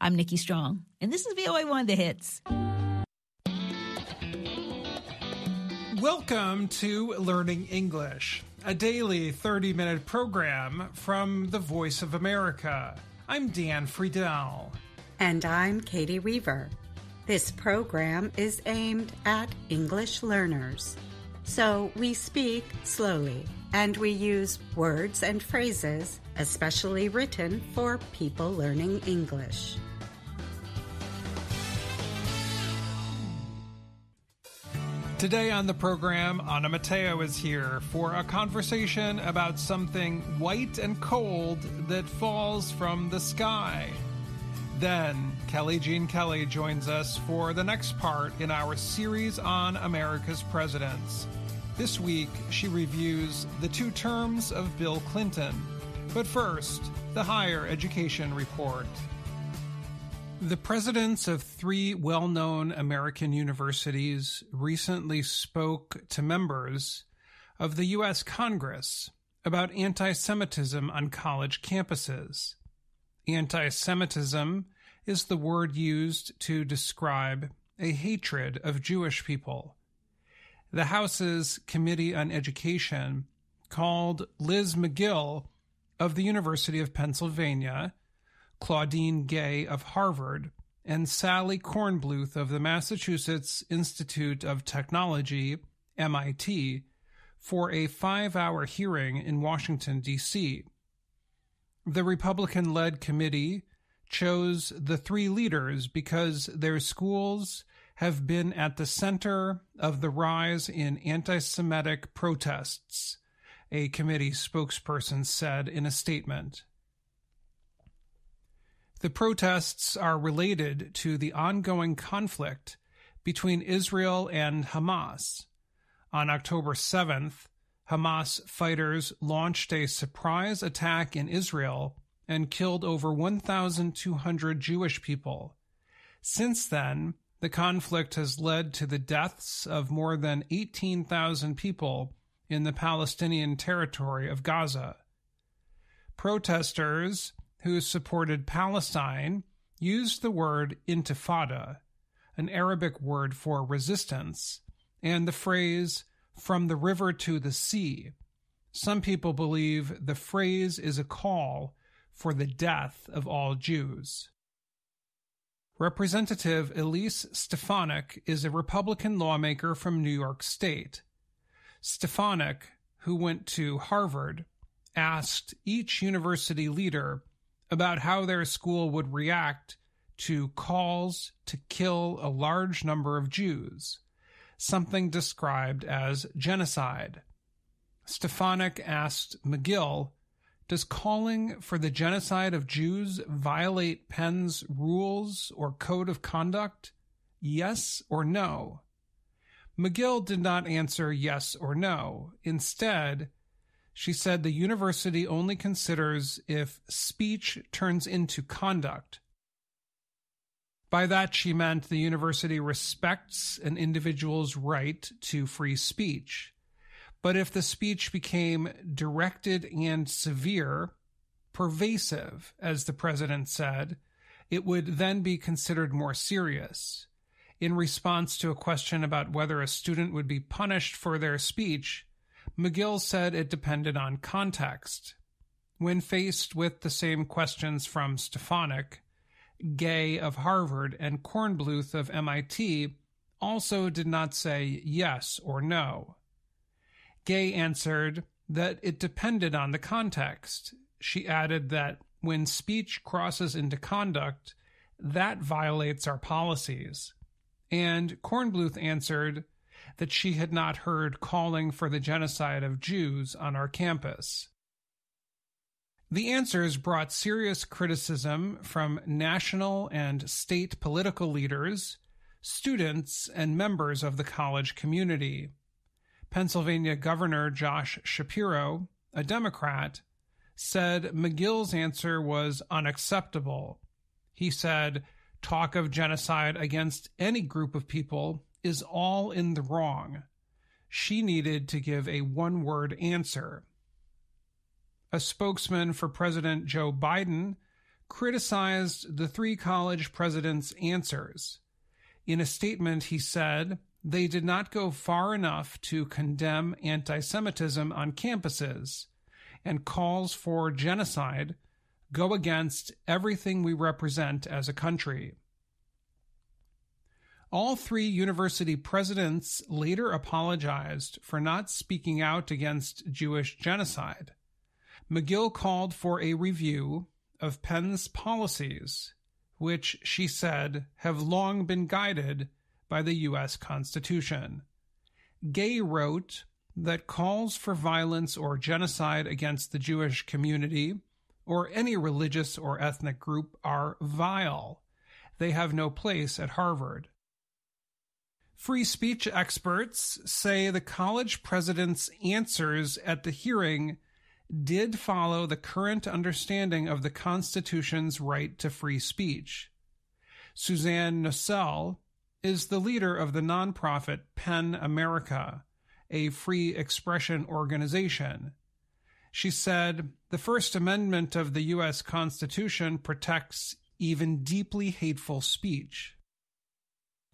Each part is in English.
I'm Nikki Strong, and this is VOA1 The Hits. Welcome to Learning English, a daily 30 minute program from the Voice of America. I'm Dan Friedell. And I'm Katie Weaver. This program is aimed at English learners. So we speak slowly and we use words and phrases especially written for people learning English. Today on the program, Anna Mateo is here for a conversation about something white and cold that falls from the sky. Then, Kelly Jean Kelly joins us for the next part in our series on America's presidents. This week, she reviews the two terms of Bill Clinton. But first, the Higher Education Report. The presidents of three well known American universities recently spoke to members of the U.S. Congress about anti Semitism on college campuses. Anti Semitism is the word used to describe a hatred of Jewish people. The House's Committee on Education called Liz Magill of the University of Pennsylvania Claudine Gay of Harvard, and Sally Kornbluth of the Massachusetts Institute of Technology, MIT, for a five hour hearing in Washington, D.C. The Republican led committee chose the three leaders because their schools have been at the center of the rise in anti Semitic protests, a committee spokesperson said in a statement. The protests are related to the ongoing conflict between Israel and Hamas. On October 7th, Hamas fighters launched a surprise attack in Israel and killed over 1,200 Jewish people. Since then, the conflict has led to the deaths of more than 18,000 people in the Palestinian territory of Gaza. Protesters who supported Palestine, used the word intifada, an Arabic word for resistance, and the phrase from the river to the sea. Some people believe the phrase is a call for the death of all Jews. Representative Elise Stefanik is a Republican lawmaker from New York State. Stefanik, who went to Harvard, asked each university leader about how their school would react to calls to kill a large number of Jews, something described as genocide. Stefanik asked Magill, Does calling for the genocide of Jews violate Penn's rules or code of conduct? Yes or no? Magill did not answer yes or no. Instead, she said the university only considers if speech turns into conduct. By that, she meant the university respects an individual's right to free speech. But if the speech became directed and severe, pervasive, as the president said, it would then be considered more serious. In response to a question about whether a student would be punished for their speech, Magill said it depended on context. When faced with the same questions from Stefanik, Gay of Harvard and Kornbluth of MIT also did not say yes or no. Gay answered that it depended on the context. She added that when speech crosses into conduct, that violates our policies. And Kornbluth answered that she had not heard calling for the genocide of Jews on our campus. The answers brought serious criticism from national and state political leaders, students, and members of the college community. Pennsylvania Governor Josh Shapiro, a Democrat, said Magill's answer was unacceptable. He said, talk of genocide against any group of people is all in the wrong. She needed to give a one word answer. A spokesman for President Joe Biden criticized the three college presidents' answers. In a statement, he said they did not go far enough to condemn anti Semitism on campuses, and calls for genocide go against everything we represent as a country. All three university presidents later apologized for not speaking out against Jewish genocide. Magill called for a review of Penn's policies, which she said have long been guided by the U.S. Constitution. Gay wrote that calls for violence or genocide against the Jewish community or any religious or ethnic group are vile. They have no place at Harvard. Free speech experts say the college president's answers at the hearing did follow the current understanding of the Constitution's right to free speech. Suzanne Nossel is the leader of the nonprofit PEN America, a free expression organization. She said, The First Amendment of the U.S. Constitution protects even deeply hateful speech.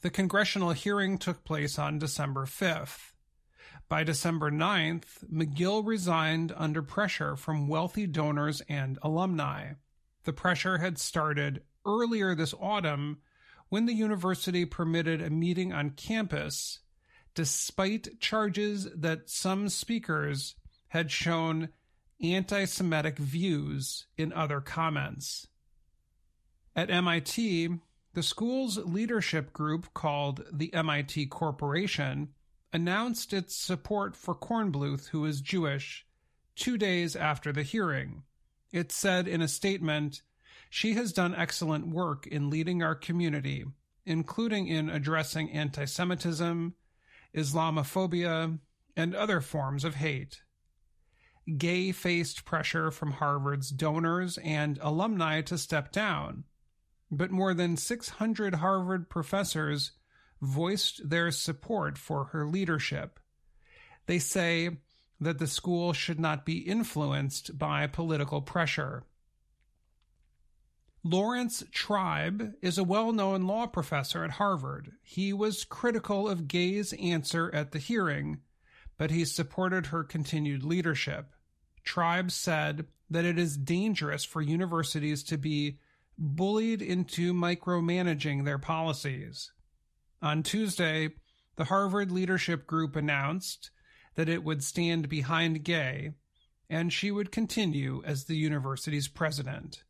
The congressional hearing took place on December 5th. By December 9th, Magill resigned under pressure from wealthy donors and alumni. The pressure had started earlier this autumn when the university permitted a meeting on campus, despite charges that some speakers had shown anti Semitic views in other comments. At MIT, the school's leadership group, called the MIT Corporation, announced its support for Kornbluth, who is Jewish, two days after the hearing. It said in a statement, She has done excellent work in leading our community, including in addressing anti Semitism, Islamophobia, and other forms of hate. Gay faced pressure from Harvard's donors and alumni to step down but more than 600 Harvard professors voiced their support for her leadership. They say that the school should not be influenced by political pressure. Laurence Tribe is a well known law professor at Harvard. He was critical of Gay's answer at the hearing, but he supported her continued leadership. Tribe said that it is dangerous for universities to be bullied into micromanaging their policies. On Tuesday, the Harvard Leadership Group announced that it would stand behind Gay and she would continue as the university's president.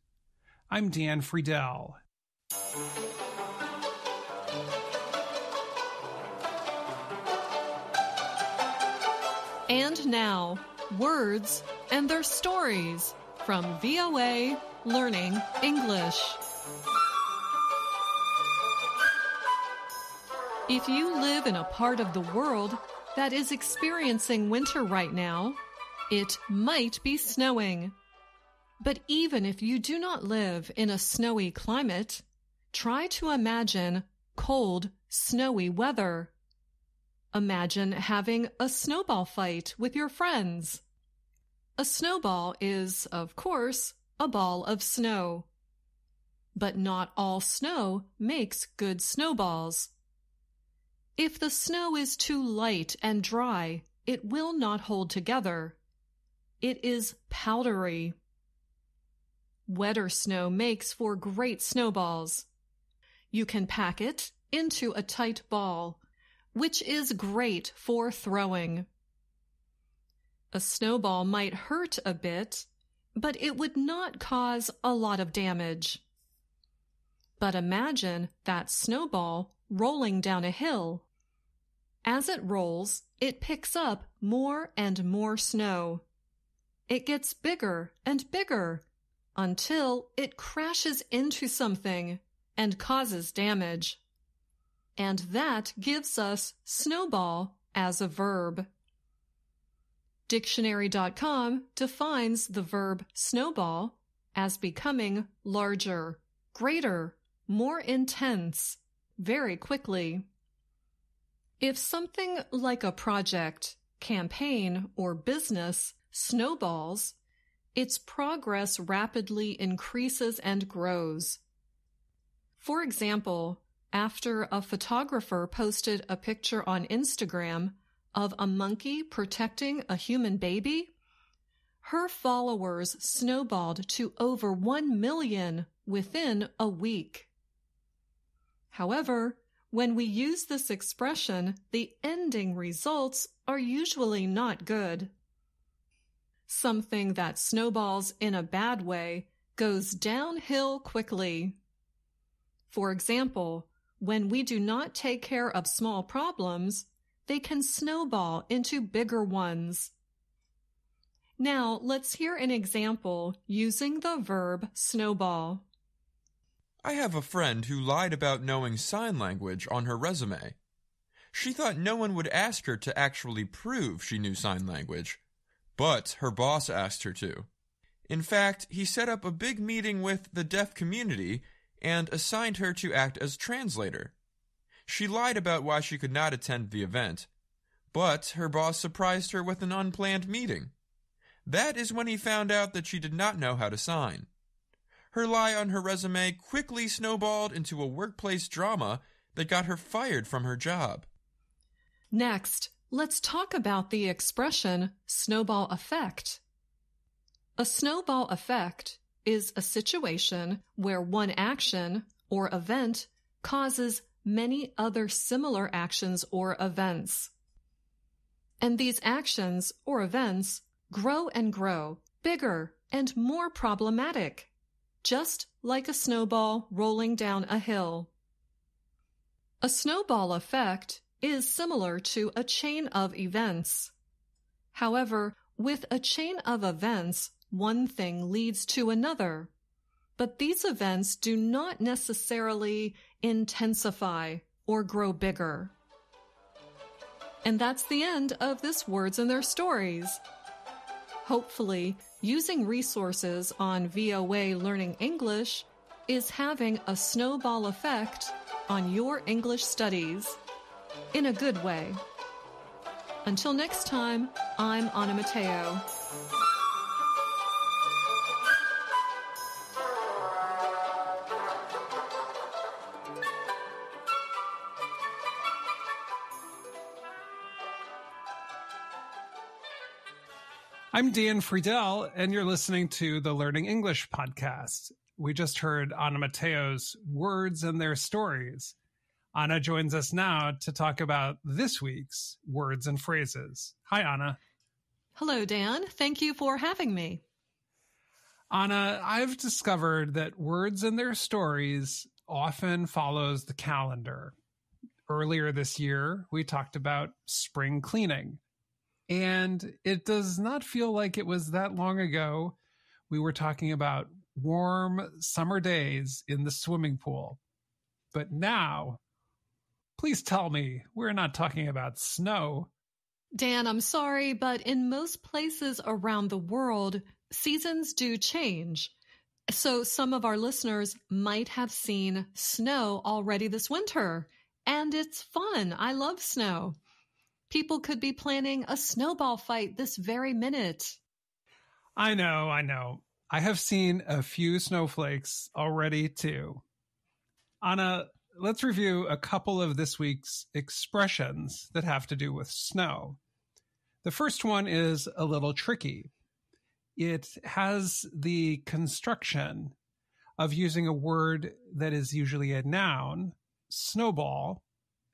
I'm Dan Friedell. And now, words and their stories from VOA Learning English. If you live in a part of the world that is experiencing winter right now, it might be snowing. But even if you do not live in a snowy climate, try to imagine cold, snowy weather. Imagine having a snowball fight with your friends. A snowball is, of course, a ball of snow. But not all snow makes good snowballs. If the snow is too light and dry, it will not hold together. It is powdery. Wetter snow makes for great snowballs. You can pack it into a tight ball, which is great for throwing. A snowball might hurt a bit, but it would not cause a lot of damage. But imagine that snowball rolling down a hill. As it rolls, it picks up more and more snow. It gets bigger and bigger until it crashes into something and causes damage. And that gives us snowball as a verb. Dictionary.com defines the verb snowball as becoming larger, greater, more intense, very quickly. If something like a project, campaign, or business snowballs, its progress rapidly increases and grows. For example, after a photographer posted a picture on Instagram of a monkey protecting a human baby, her followers snowballed to over 1 million within a week. However, when we use this expression, the ending results are usually not good. Something that snowballs in a bad way goes downhill quickly. For example, when we do not take care of small problems, they can snowball into bigger ones. Now, let's hear an example using the verb snowball. I have a friend who lied about knowing sign language on her resume. She thought no one would ask her to actually prove she knew sign language, but her boss asked her to. In fact, he set up a big meeting with the deaf community and assigned her to act as translator. She lied about why she could not attend the event, but her boss surprised her with an unplanned meeting. That is when he found out that she did not know how to sign. Her lie on her resume quickly snowballed into a workplace drama that got her fired from her job. Next, let's talk about the expression snowball effect. A snowball effect is a situation where one action or event causes many other similar actions or events. And these actions or events grow and grow, bigger and more problematic just like a snowball rolling down a hill. A snowball effect is similar to a chain of events. However, with a chain of events, one thing leads to another. But these events do not necessarily intensify or grow bigger. And that's the end of this Words and Their Stories. Hopefully, using resources on VOA Learning English is having a snowball effect on your English studies in a good way. Until next time, I'm Anna Mateo. I'm Dan Friedell, and you're listening to the Learning English podcast. We just heard Anna Mateo's Words and Their Stories. Anna joins us now to talk about this week's words and phrases. Hi, Anna. Hello, Dan. Thank you for having me. Anna, I've discovered that Words and Their Stories often follows the calendar. Earlier this year, we talked about spring cleaning. And it does not feel like it was that long ago. We were talking about warm summer days in the swimming pool. But now, please tell me we're not talking about snow. Dan, I'm sorry, but in most places around the world, seasons do change. So some of our listeners might have seen snow already this winter. And it's fun. I love snow. People could be planning a snowball fight this very minute. I know, I know. I have seen a few snowflakes already too. Anna, let's review a couple of this week's expressions that have to do with snow. The first one is a little tricky. It has the construction of using a word that is usually a noun, snowball,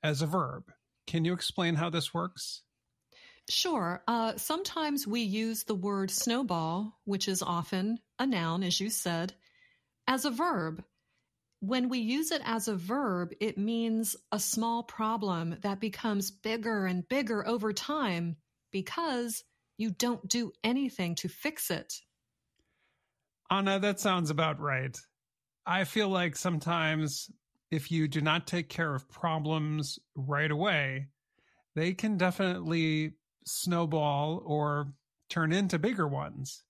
as a verb. Can you explain how this works? Sure. Uh, sometimes we use the word snowball, which is often a noun, as you said, as a verb. When we use it as a verb, it means a small problem that becomes bigger and bigger over time because you don't do anything to fix it. Anna, that sounds about right. I feel like sometimes if you do not take care of problems right away, they can definitely snowball or turn into bigger ones.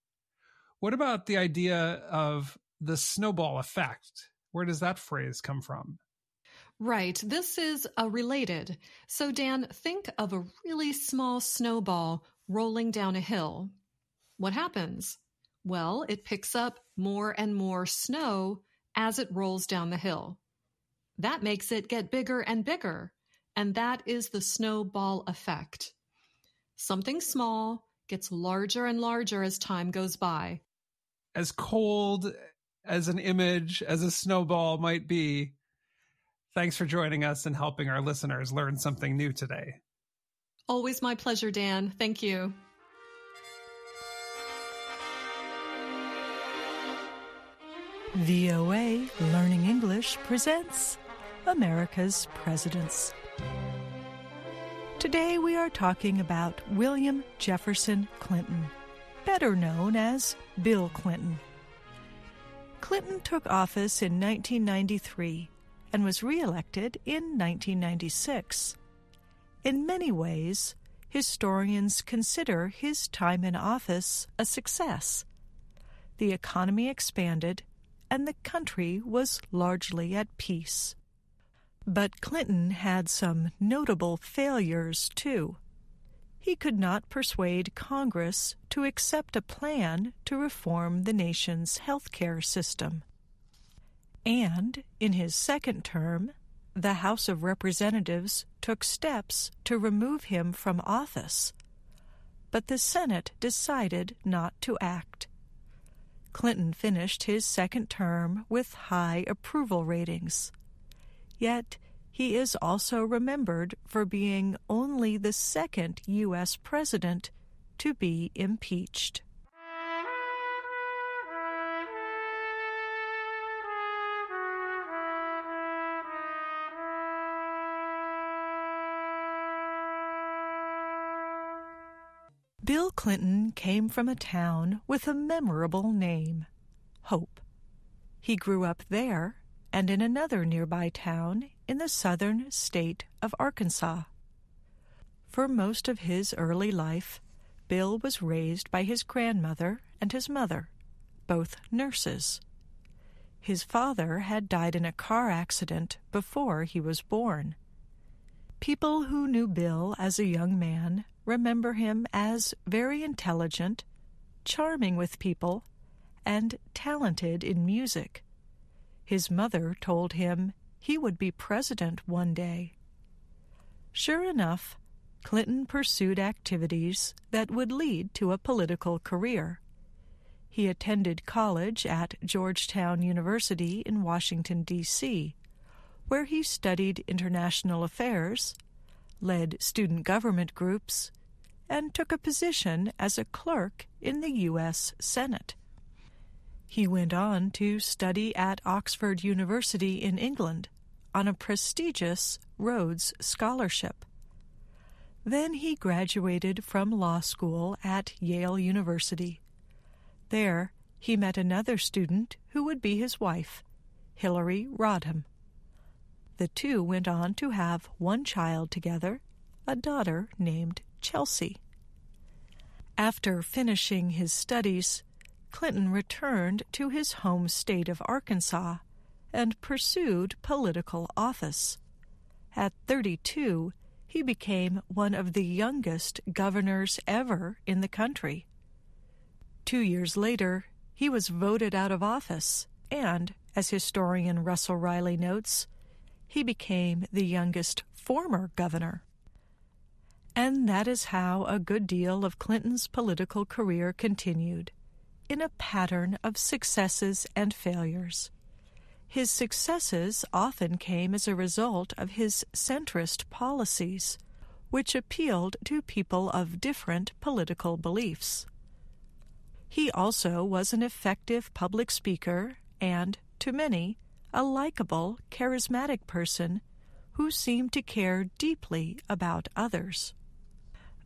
What about the idea of the snowball effect? Where does that phrase come from? Right. This is a related. So, Dan, think of a really small snowball rolling down a hill. What happens? Well, it picks up more and more snow as it rolls down the hill. That makes it get bigger and bigger, and that is the snowball effect. Something small gets larger and larger as time goes by. As cold as an image as a snowball might be, thanks for joining us and helping our listeners learn something new today. Always my pleasure, Dan. Thank you. VOA Learning English presents America's Presidents. Today we are talking about William Jefferson Clinton, better known as Bill Clinton. Clinton took office in 1993 and was reelected in 1996. In many ways, historians consider his time in office a success. The economy expanded and the country was largely at peace. But Clinton had some notable failures, too. He could not persuade Congress to accept a plan to reform the nation's health care system. And in his second term, the House of Representatives took steps to remove him from office. But the Senate decided not to act. Clinton finished his second term with high approval ratings. Yet, he is also remembered for being only the second U.S. president to be impeached. Bill Clinton came from a town with a memorable name, Hope. He grew up there and in another nearby town in the southern state of Arkansas. For most of his early life, Bill was raised by his grandmother and his mother, both nurses. His father had died in a car accident before he was born. People who knew Bill as a young man remember him as very intelligent, charming with people, and talented in music. His mother told him he would be president one day. Sure enough, Clinton pursued activities that would lead to a political career. He attended college at Georgetown University in Washington, D.C., where he studied international affairs, led student government groups, and took a position as a clerk in the U.S. Senate. He went on to study at Oxford University in England on a prestigious Rhodes Scholarship. Then he graduated from law school at Yale University. There, he met another student who would be his wife, Hillary Rodham. The two went on to have one child together, a daughter named Chelsea. After finishing his studies, Clinton returned to his home state of Arkansas and pursued political office. At 32, he became one of the youngest governors ever in the country. Two years later, he was voted out of office, and, as historian Russell Riley notes, he became the youngest former governor. And that is how a good deal of Clinton's political career continued, in a pattern of successes and failures. His successes often came as a result of his centrist policies, which appealed to people of different political beliefs. He also was an effective public speaker and, to many, a likable, charismatic person who seemed to care deeply about others.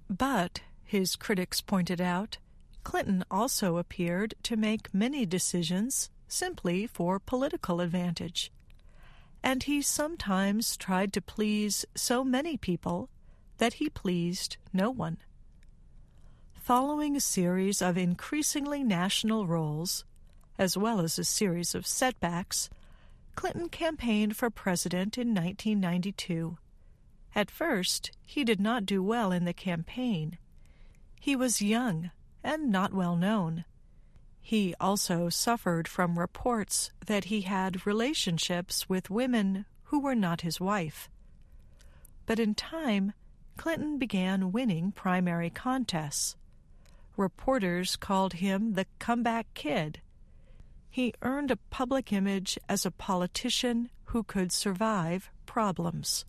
But, his critics pointed out, Clinton also appeared to make many decisions simply for political advantage. And he sometimes tried to please so many people that he pleased no one. Following a series of increasingly national roles, as well as a series of setbacks, Clinton campaigned for president in 1992 at first, he did not do well in the campaign. He was young and not well known. He also suffered from reports that he had relationships with women who were not his wife. But in time, Clinton began winning primary contests. Reporters called him the comeback kid. He earned a public image as a politician who could survive problems.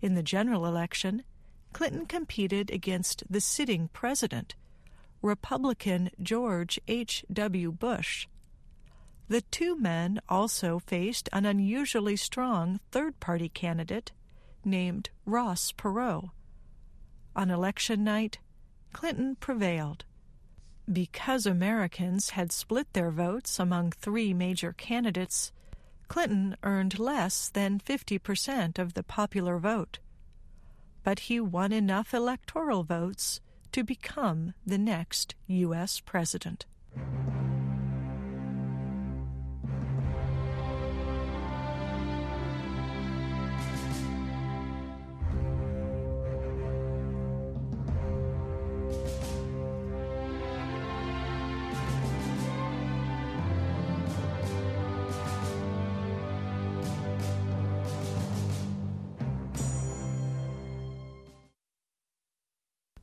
In the general election, Clinton competed against the sitting president, Republican George H.W. Bush. The two men also faced an unusually strong third party candidate named Ross Perot. On election night, Clinton prevailed. Because Americans had split their votes among three major candidates, Clinton earned less than 50% of the popular vote. But he won enough electoral votes to become the next U.S. president.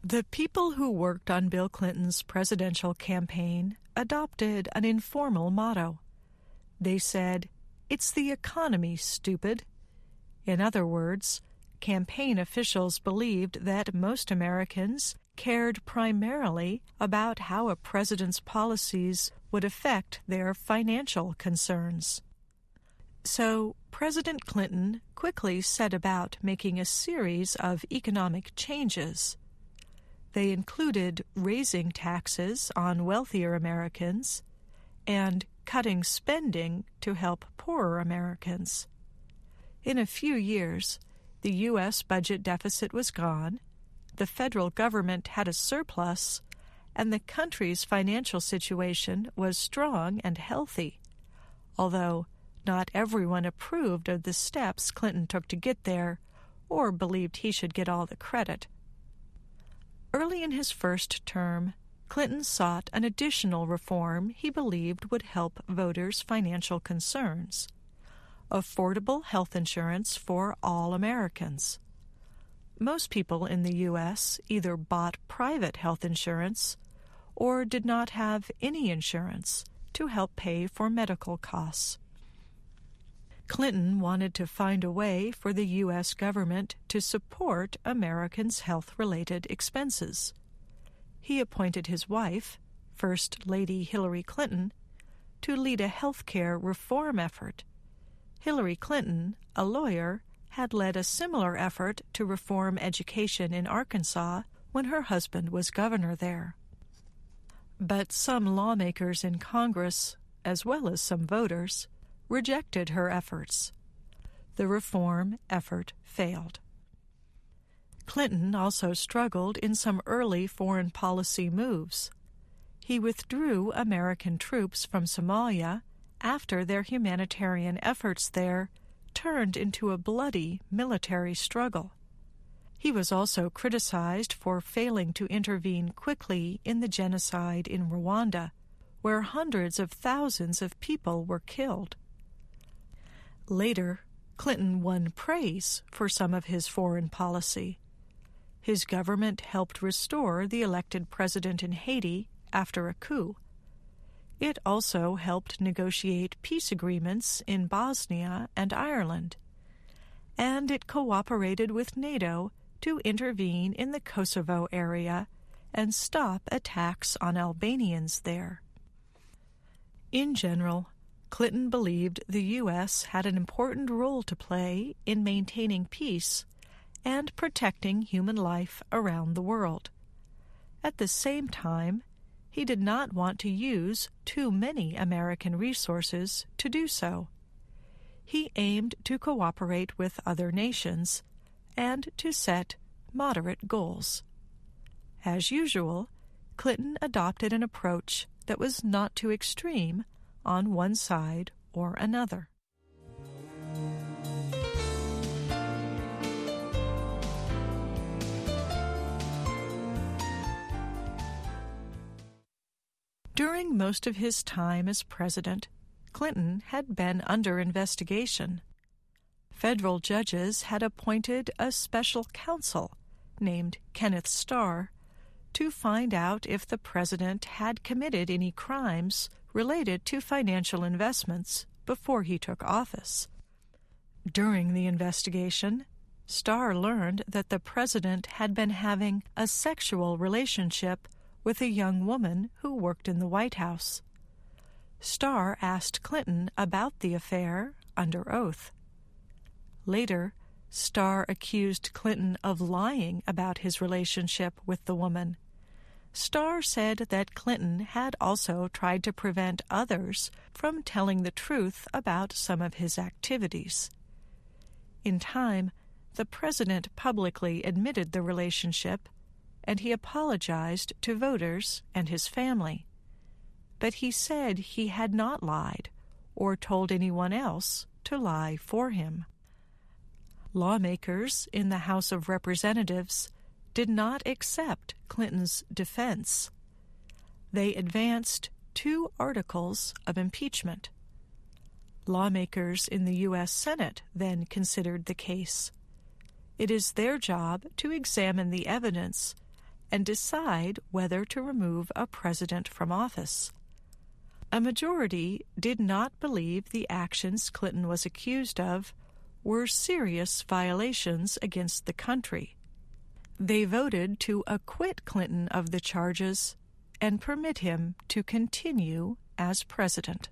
The people who worked on Bill Clinton's presidential campaign adopted an informal motto. They said, It's the economy, stupid. In other words, campaign officials believed that most Americans cared primarily about how a president's policies would affect their financial concerns. So, President Clinton quickly set about making a series of economic changes. They included raising taxes on wealthier Americans and cutting spending to help poorer Americans. In a few years, the U.S. budget deficit was gone, the federal government had a surplus, and the country's financial situation was strong and healthy, although not everyone approved of the steps Clinton took to get there or believed he should get all the credit. Early in his first term, Clinton sought an additional reform he believed would help voters' financial concerns affordable health insurance for all Americans. Most people in the U.S. either bought private health insurance or did not have any insurance to help pay for medical costs. Clinton wanted to find a way for the U.S. government to support Americans' health related expenses. He appointed his wife, First Lady Hillary Clinton, to lead a health care reform effort. Hillary Clinton, a lawyer, had led a similar effort to reform education in Arkansas when her husband was governor there. But some lawmakers in Congress, as well as some voters, rejected her efforts. The reform effort failed. Clinton also struggled in some early foreign policy moves. He withdrew American troops from Somalia after their humanitarian efforts there turned into a bloody military struggle. He was also criticized for failing to intervene quickly in the genocide in Rwanda, where hundreds of thousands of people were killed. Later, Clinton won praise for some of his foreign policy. His government helped restore the elected president in Haiti after a coup. It also helped negotiate peace agreements in Bosnia and Ireland. And it cooperated with NATO to intervene in the Kosovo area and stop attacks on Albanians there. In general, Clinton believed the U.S. had an important role to play in maintaining peace and protecting human life around the world. At the same time, he did not want to use too many American resources to do so. He aimed to cooperate with other nations and to set moderate goals. As usual, Clinton adopted an approach that was not too extreme on one side or another. During most of his time as president, Clinton had been under investigation. Federal judges had appointed a special counsel named Kenneth Starr to find out if the president had committed any crimes related to financial investments before he took office. During the investigation, Starr learned that the president had been having a sexual relationship with a young woman who worked in the White House. Starr asked Clinton about the affair under oath. Later, Starr accused Clinton of lying about his relationship with the woman. Starr said that Clinton had also tried to prevent others from telling the truth about some of his activities. In time, the president publicly admitted the relationship and he apologized to voters and his family. But he said he had not lied or told anyone else to lie for him. Lawmakers in the House of Representatives did not accept Clinton's defense. They advanced two articles of impeachment. Lawmakers in the U.S. Senate then considered the case. It is their job to examine the evidence and decide whether to remove a president from office. A majority did not believe the actions Clinton was accused of were serious violations against the country. They voted to acquit Clinton of the charges and permit him to continue as president.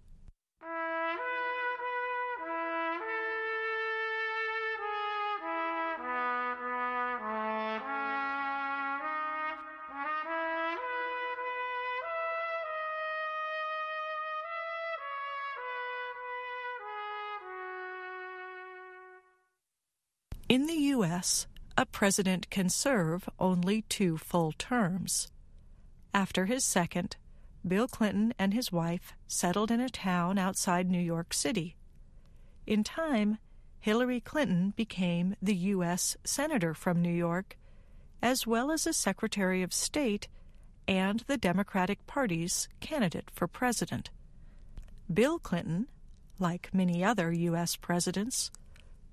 In the U.S., a president can serve only two full terms. After his second, Bill Clinton and his wife settled in a town outside New York City. In time, Hillary Clinton became the U.S. Senator from New York, as well as a Secretary of State and the Democratic Party's candidate for president. Bill Clinton, like many other U.S. presidents,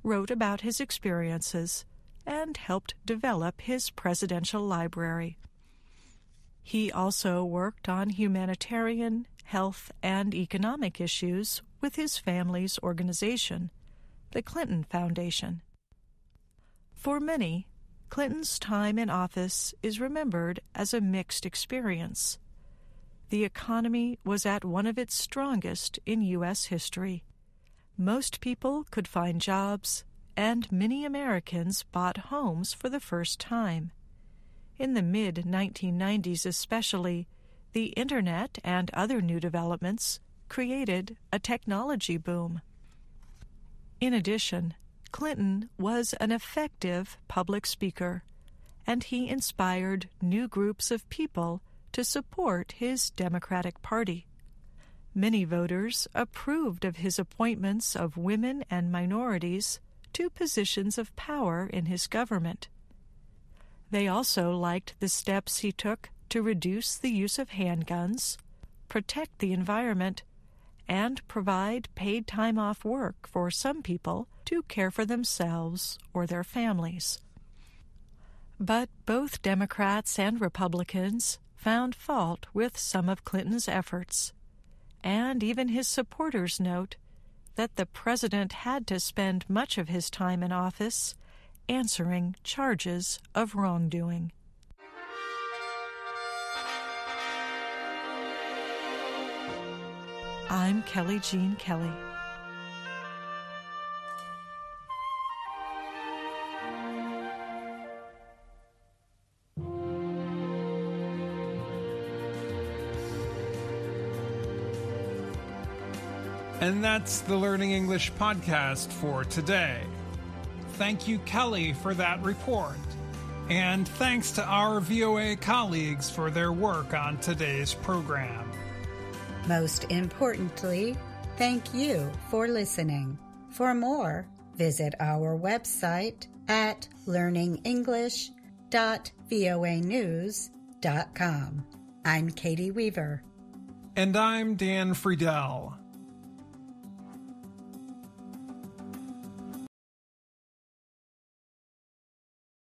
wrote about his experiences, and helped develop his presidential library. He also worked on humanitarian, health, and economic issues with his family's organization, the Clinton Foundation. For many, Clinton's time in office is remembered as a mixed experience. The economy was at one of its strongest in U.S. history. Most people could find jobs, and many Americans bought homes for the first time. In the mid 1990s, especially, the Internet and other new developments created a technology boom. In addition, Clinton was an effective public speaker, and he inspired new groups of people to support his Democratic Party. Many voters approved of his appointments of women and minorities to positions of power in his government. They also liked the steps he took to reduce the use of handguns, protect the environment, and provide paid time off work for some people to care for themselves or their families. But both Democrats and Republicans found fault with some of Clinton's efforts and even his supporters note that the president had to spend much of his time in office answering charges of wrongdoing. I'm Kelly Jean Kelly. And that's the Learning English podcast for today. Thank you, Kelly, for that report. And thanks to our VOA colleagues for their work on today's program. Most importantly, thank you for listening. For more, visit our website at learningenglish.voanews.com. I'm Katie Weaver. And I'm Dan Friedell.